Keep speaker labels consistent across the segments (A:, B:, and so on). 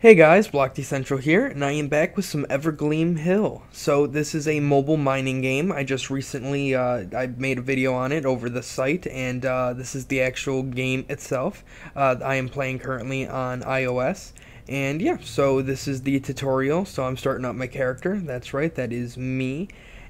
A: Hey guys, Block Central here, and I am back with some Evergleam Hill. So this is a mobile mining game. I just recently uh, I made a video on it over the site, and uh, this is the actual game itself. Uh, I am playing currently on iOS, and yeah, so this is the tutorial. So I'm starting up my character. That's right, that is me.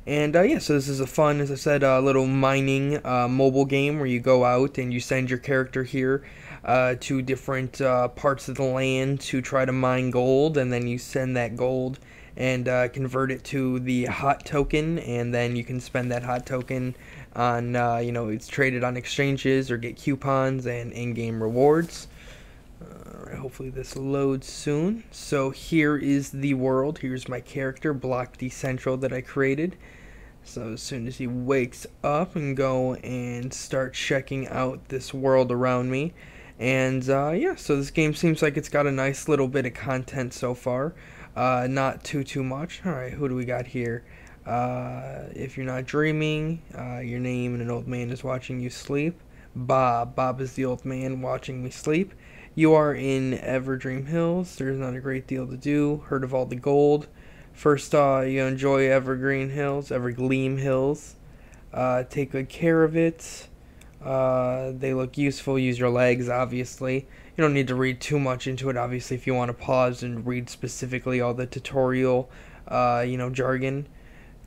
A: And uh, yeah, so this is a fun, as I said, uh, little mining uh, mobile game where you go out and you send your character here uh, to different uh, parts of the land to try to mine gold, and then you send that gold and uh, convert it to the hot token, and then you can spend that hot token on, uh, you know, it's traded on exchanges or get coupons and in-game rewards. Alright, hopefully this loads soon. So here is the world. Here's my character, Block D Central, that I created. So as soon as he wakes up and go and start checking out this world around me. And uh, yeah, so this game seems like it's got a nice little bit of content so far. Uh, not too, too much. Alright, who do we got here? Uh, if you're not dreaming, uh, your name and an old man is watching you sleep. Bob. Bob is the old man watching me sleep. You are in Everdream Hills. There's not a great deal to do. Heard of all the gold. First, uh, you enjoy Evergreen Hills, Evergleam Hills. Uh, take good care of it. Uh, they look useful. Use your legs, obviously. You don't need to read too much into it, obviously, if you want to pause and read specifically all the tutorial, uh, you know, jargon.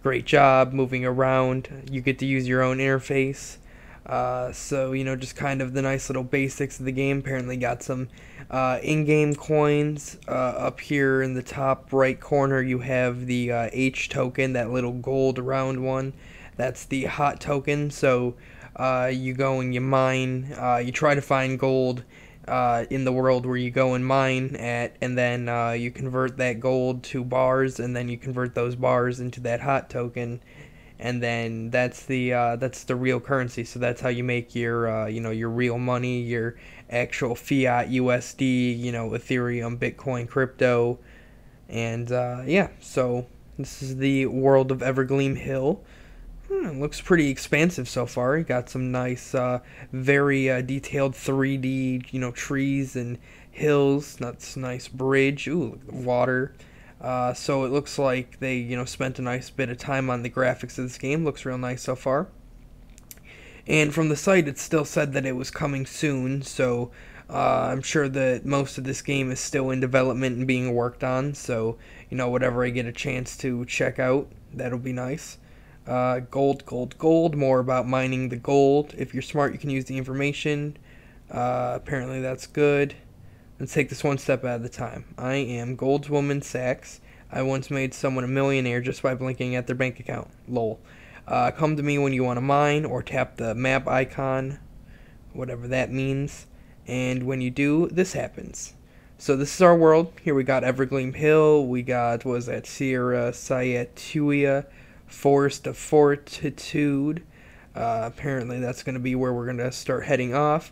A: Great job moving around. You get to use your own interface. Uh, so, you know, just kind of the nice little basics of the game. Apparently, got some uh, in game coins. Uh, up here in the top right corner, you have the H token, that little gold round one. That's the hot token. So, uh, you go and you mine. Uh, you try to find gold. in the world where you go and mine at, and then you convert that gold to bars, and then you convert those bars into that hot token, and then that's the uh, that's the real currency. So that's how you make your uh, you know your real money, your actual fiat USD, you know Ethereum, Bitcoin, crypto, and uh, yeah. So this is the world of Evergleam Hill. Hmm, looks pretty expansive so far. You got some nice, uh, very uh, detailed 3D, you know, trees and hills. That's nice bridge. Ooh, water. Uh, so it looks like they, you know, spent a nice bit of time on the graphics of this game. Looks real nice so far. And from the site, it still said that it was coming soon. So uh, I'm sure that most of this game is still in development and being worked on. So you know, whatever I get a chance to check out, that'll be nice. Uh, gold, gold, gold. More about mining the gold. If you're smart, you can use the information. Uh, apparently, that's good. Let's take this one step at a time. I am Gold's Woman Sachs. I once made someone a millionaire just by blinking at their bank account. Lol. Uh, come to me when you want to mine or tap the map icon, whatever that means. And when you do, this happens. So this is our world. Here we got Evergleam Hill. We got, was that, Sierra Sciatua, Forest of Fortitude. Uh, apparently that's going to be where we're going to start heading off.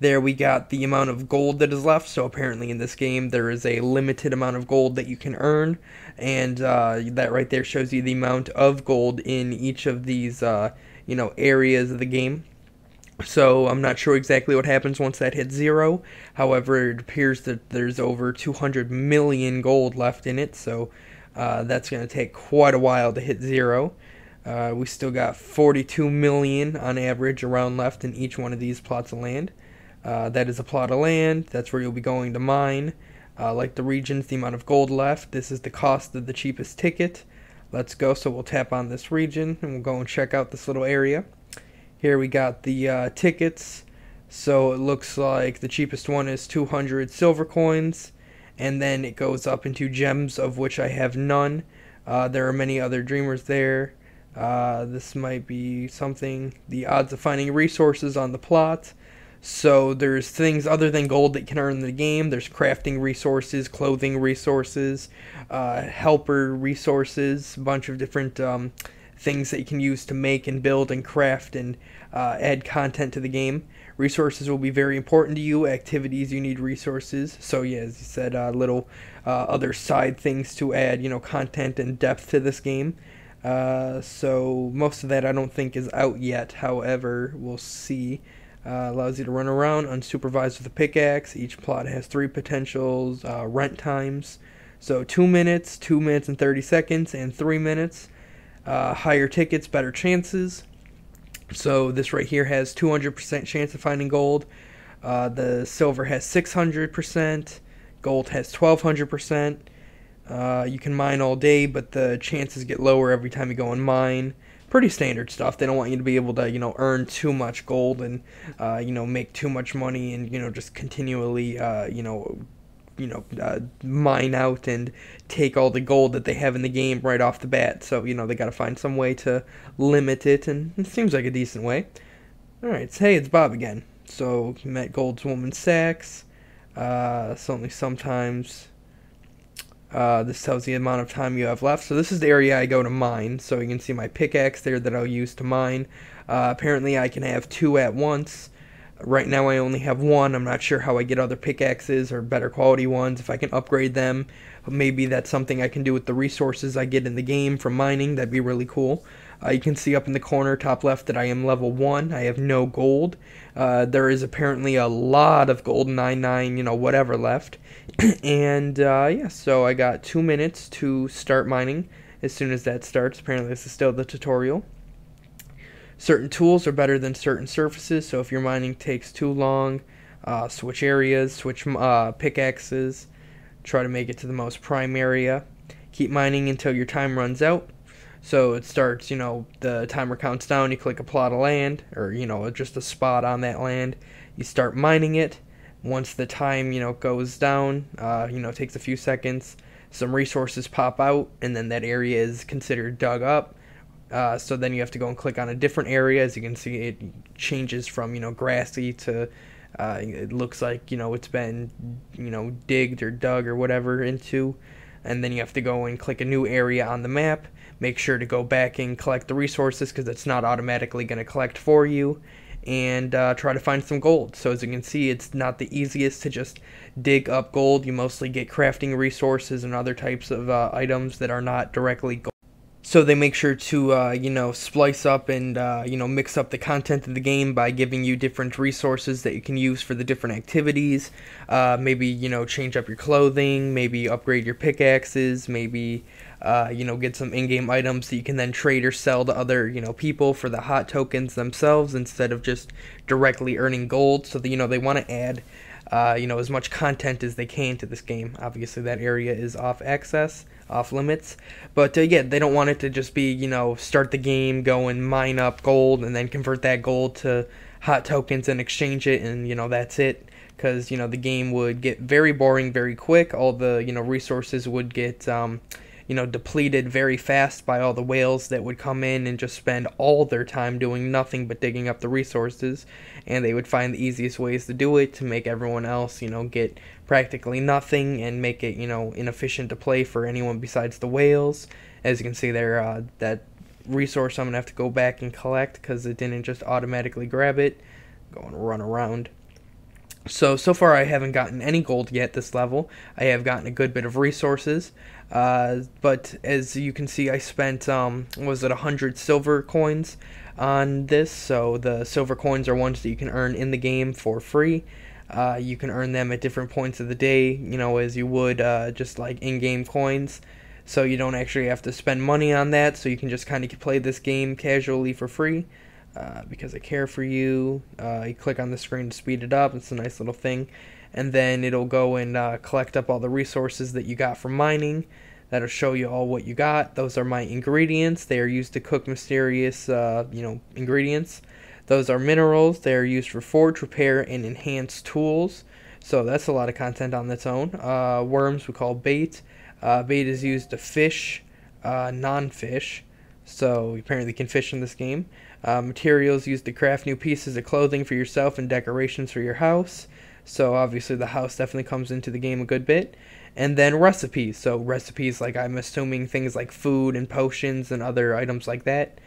A: There we got the amount of gold that is left. So apparently in this game there is a limited amount of gold that you can earn, and uh, that right there shows you the amount of gold in each of these uh, you know areas of the game. So I'm not sure exactly what happens once that hits zero. However, it appears that there's over 200 million gold left in it, so uh, that's going to take quite a while to hit zero. Uh, we still got 42 million on average around left in each one of these plots of land. Uh, that is a plot of land. That's where you'll be going to mine. Uh, like the regions, the amount of gold left. This is the cost of the cheapest ticket. Let's go. So we'll tap on this region and we'll go and check out this little area. Here we got the uh, tickets. So it looks like the cheapest one is 200 silver coins. And then it goes up into gems, of which I have none. Uh, there are many other dreamers there. Uh, this might be something. The odds of finding resources on the plot. So there's things other than gold that can earn in the game. There's crafting resources, clothing resources, uh, helper resources, a bunch of different um, things that you can use to make and build and craft and uh, add content to the game. Resources will be very important to you. Activities you need resources. So yeah, as you said, uh, little uh, other side things to add, you know, content and depth to this game. Uh, so most of that I don't think is out yet. However, we'll see. Uh, allows you to run around unsupervised with a pickaxe. Each plot has three potentials, uh, rent times. So two minutes, two minutes and 30 seconds, and three minutes. Uh, higher tickets, better chances. So this right here has 200% chance of finding gold. Uh, the silver has 600%. Gold has 1200%. Uh, you can mine all day, but the chances get lower every time you go and mine. Pretty standard stuff. They don't want you to be able to, you know, earn too much gold and, uh, you know, make too much money and, you know, just continually, uh, you know, you know, uh, mine out and take all the gold that they have in the game right off the bat. So, you know, they got to find some way to limit it, and it seems like a decent way. Alright, so hey, it's Bob again. So, met Gold's Woman Sachs. Uh, only sometimes uh, this tells the amount of time you have left. So this is the area I go to mine. So you can see my pickaxe there that I'll use to mine. Uh, apparently I can have two at once. Right now I only have one. I'm not sure how I get other pickaxes or better quality ones. If I can upgrade them, maybe that's something I can do with the resources I get in the game from mining. That'd be really cool. Uh, you can see up in the corner top left that I am level 1. I have no gold. Uh, there is apparently a lot of gold, 99, you know, whatever left. and uh, yeah, so I got two minutes to start mining as soon as that starts. Apparently this is still the tutorial. Certain tools are better than certain surfaces, so if your mining takes too long, uh, switch areas, switch uh, pickaxes, try to make it to the most prime area. Keep mining until your time runs out. So it starts, you know, the timer counts down, you click a plot of land, or, you know, just a spot on that land. You start mining it. Once the time, you know, goes down, uh, you know, takes a few seconds, some resources pop out, and then that area is considered dug up. Uh, so then you have to go and click on a different area. As you can see, it changes from you know grassy to uh, it looks like you know it's been you know digged or dug or whatever into, and then you have to go and click a new area on the map. Make sure to go back and collect the resources because it's not automatically going to collect for you, and uh, try to find some gold. So as you can see, it's not the easiest to just dig up gold. You mostly get crafting resources and other types of uh, items that are not directly gold so they make sure to uh, you know splice up and uh, you know mix up the content of the game by giving you different resources that you can use for the different activities. Uh, maybe you know change up your clothing maybe upgrade your pickaxes maybe uh, you know get some in-game items that you can then trade or sell to other you know people for the hot tokens themselves instead of just directly earning gold. So that you know they want to add uh, you know as much content as they can to this game. Obviously that area is off access off limits. But uh, yeah, they don't want it to just be, you know, start the game, go and mine up gold, and then convert that gold to hot tokens and exchange it, and, you know, that's it. Because, you know, the game would get very boring very quick. All the, you know, resources would get, um, you know, depleted very fast by all the whales that would come in and just spend all their time doing nothing but digging up the resources. And they would find the easiest ways to do it to make everyone else, you know, get practically nothing and make it, you know, inefficient to play for anyone besides the whales. As you can see there, uh, that resource I'm going to have to go back and collect because it didn't just automatically grab it. Go and run around. So, so far I haven't gotten any gold yet this level. I have gotten a good bit of resources. Uh, but as you can see, I spent, um, was it 100 silver coins on this? So the silver coins are ones that you can earn in the game for free. Uh, you can earn them at different points of the day, you know, as you would uh, just like in-game coins. So you don't actually have to spend money on that. So you can just kind of play this game casually for free. Uh, because I care for you. Uh, you click on the screen to speed it up. It's a nice little thing and then it'll go and uh, collect up all the resources that you got from mining. That'll show you all what you got. Those are my ingredients. They are used to cook mysterious, uh, you know, ingredients. Those are minerals. They are used for forge, repair, and enhance tools. So that's a lot of content on its own. Uh, worms we call bait. Uh, bait is used to fish uh, non-fish. So you apparently can fish in this game. Uh, materials used to craft new pieces of clothing for yourself and decorations for your house. So obviously the house definitely comes into the game a good bit. And then recipes. So recipes like I'm assuming things like food and potions and other items like that.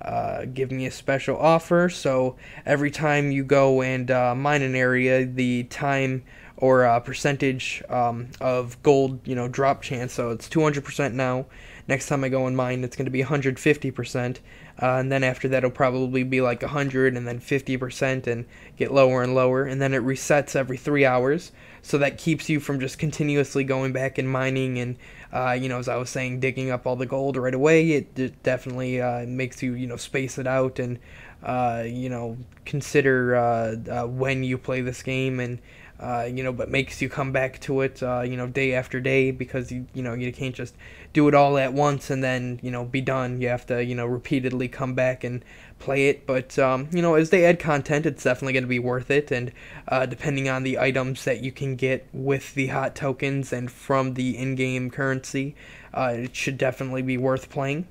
A: Uh, give me a special offer. So every time you go and uh, mine an area, the time or uh, percentage um, of gold, you know, drop chance. So it's 200% now. Next time I go and mine, it's going to be 150%. Uh, and then after that, it'll probably be like 100 and then 50% and get lower and lower. And then it resets every three hours. So that keeps you from just continuously going back and mining and, uh, you know, as I was saying, digging up all the gold right away. It, it definitely uh, makes you, you know, space it out and, uh, you know, consider uh, when you play this game and uh, you know, but makes you come back to it, uh, you know, day after day because you, you know, you can't just do it all at once and then, you know, be done. You have to, you know, repeatedly come back and play it. But, um, you know, as they add content, it's definitely going to be worth it. And uh, depending on the items that you can get with the hot tokens and from the in-game currency, uh, it should definitely be worth playing.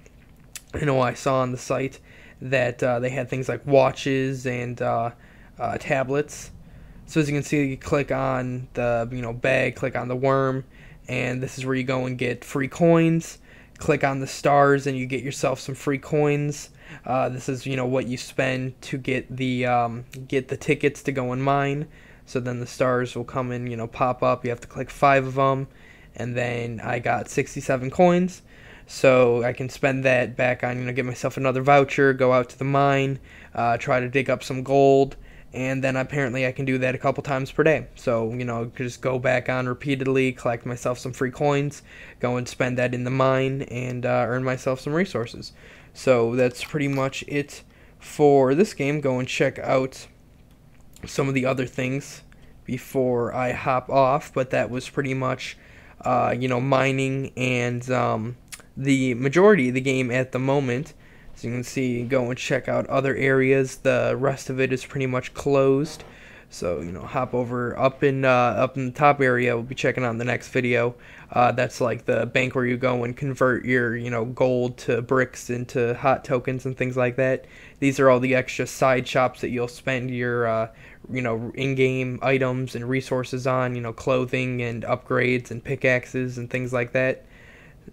A: I know I saw on the site that uh, they had things like watches and uh, tablets so as you can see, you click on the you know bag, click on the worm, and this is where you go and get free coins. Click on the stars and you get yourself some free coins. Uh, this is you know what you spend to get the um, get the tickets to go and mine. So then the stars will come and you know pop up. You have to click five of them, and then I got 67 coins. So I can spend that back on you know get myself another voucher, go out to the mine, uh, try to dig up some gold and then apparently I can do that a couple times per day. So, you know, just go back on repeatedly, collect myself some free coins, go and spend that in the mine, and uh, earn myself some resources. So that's pretty much it for this game. Go and check out some of the other things before I hop off, but that was pretty much, uh, you know, mining and um, the majority of the game at the moment. As you can see, go and check out other areas. The rest of it is pretty much closed. So, you know, hop over up in uh, up in the top area. We'll be checking on the next video. Uh, that's like the bank where you go and convert your, you know, gold to bricks into hot tokens and things like that. These are all the extra side shops that you'll spend your, uh, you know, in-game items and resources on. You know, clothing and upgrades and pickaxes and things like that.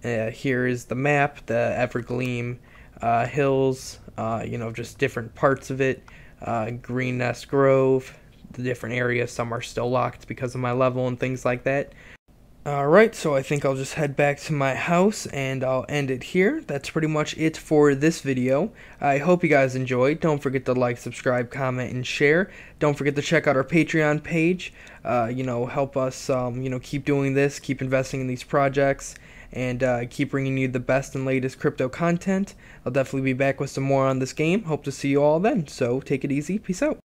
A: Uh, here is the map, the Evergleam uh, hills, uh, you know, just different parts of it. Uh, Green Nest Grove, the different areas. Some are still locked because of my level and things like that. Alright, so I think I'll just head back to my house and I'll end it here. That's pretty much it for this video. I hope you guys enjoyed. Don't forget to like, subscribe, comment, and share. Don't forget to check out our Patreon page. Uh, you know, help us, um, you know, keep doing this, keep investing in these projects and uh, keep bringing you the best and latest crypto content. I'll definitely be back with some more on this game. Hope to see you all then. So take it easy. Peace out.